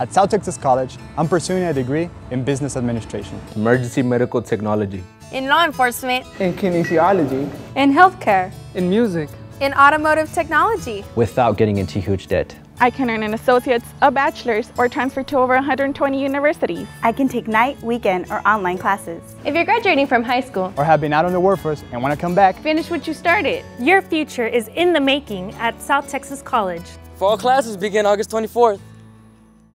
At South Texas College, I'm pursuing a degree in business administration. Emergency medical technology. In law enforcement. In kinesiology. In healthcare. In music. In automotive technology. Without getting into huge debt. I can earn an associate's, a bachelor's, or transfer to over 120 universities. I can take night, weekend, or online classes. If you're graduating from high school, or have been out on the workforce and want to come back, finish what you started. Your future is in the making at South Texas College. Fall classes begin August 24th.